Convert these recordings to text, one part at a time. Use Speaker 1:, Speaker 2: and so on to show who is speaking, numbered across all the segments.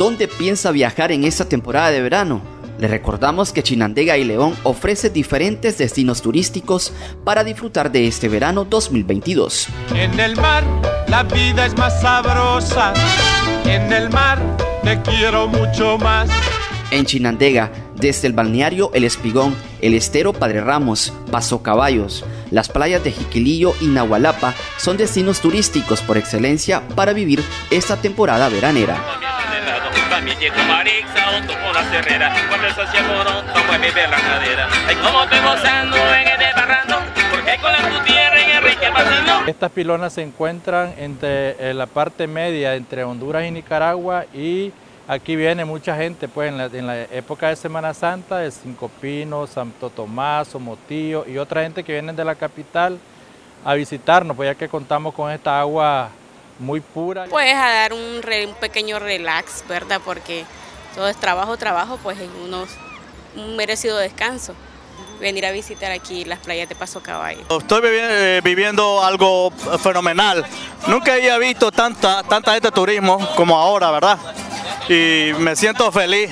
Speaker 1: ¿Dónde piensa viajar en esta temporada de verano? Le recordamos que Chinandega y León ofrece diferentes destinos turísticos para disfrutar de este verano 2022.
Speaker 2: En el mar la vida es más sabrosa. En el mar te quiero mucho más.
Speaker 1: En Chinandega, desde el balneario El Espigón, el estero Padre Ramos, Paso Caballos, las playas de Jiquilillo y Nahualapa son destinos turísticos por excelencia para vivir esta temporada veranera.
Speaker 3: Estas pilonas se encuentran entre en la parte media entre Honduras y Nicaragua y aquí viene mucha gente pues en la, época de Semana Santa de Cinco Pinos, Santo Tomás, Motillo y otra gente que viene de la capital a visitarnos, pues ya que contamos con esta agua muy pura.
Speaker 4: Pues a dar un, un pequeño relax, ¿verdad? Porque todo es trabajo, trabajo, pues en unos, un merecido descanso. Venir a visitar aquí las playas de Paso Caballo.
Speaker 5: Estoy eh, viviendo algo fenomenal. Nunca había visto tanta, tanta gente de turismo como ahora, ¿verdad? Y me siento feliz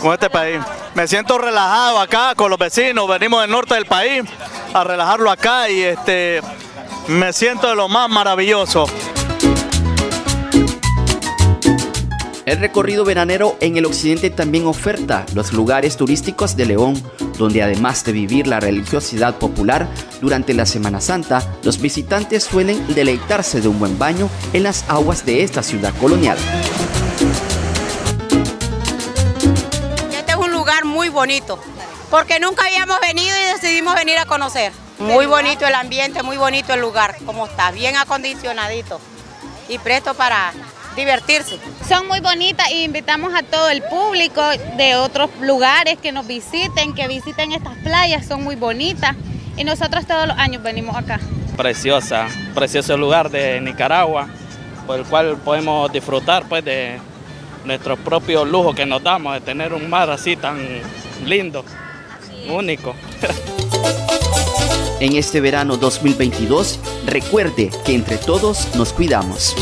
Speaker 5: con este país. Me siento relajado acá con los vecinos, venimos del norte del país a relajarlo acá y este, me siento de lo más maravilloso.
Speaker 1: El recorrido veranero en el occidente también oferta los lugares turísticos de León, donde además de vivir la religiosidad popular durante la Semana Santa, los visitantes suelen deleitarse de un buen baño en las aguas de esta ciudad colonial.
Speaker 6: Este es un lugar muy bonito, porque nunca habíamos venido y decidimos venir a conocer. Muy bonito el ambiente, muy bonito el lugar, como está, bien acondicionadito y presto para divertirse.
Speaker 7: Son muy bonitas y invitamos a todo el público de otros lugares que nos visiten, que visiten estas playas, son muy bonitas y nosotros todos los años venimos acá.
Speaker 8: Preciosa, precioso lugar de Nicaragua, por el cual podemos disfrutar pues de nuestro propio lujo que nos damos de tener un mar así tan lindo, único.
Speaker 1: En este verano 2022, recuerde que entre todos nos cuidamos.